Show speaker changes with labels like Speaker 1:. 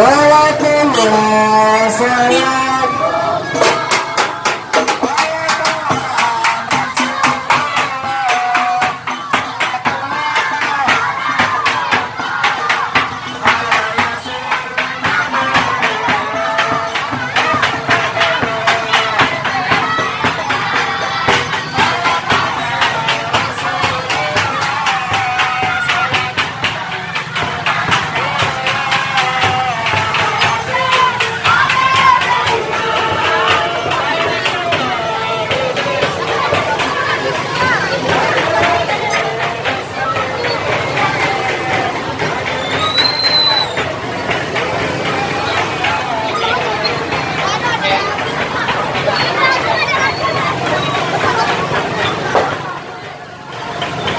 Speaker 1: Salatul
Speaker 2: Thank you.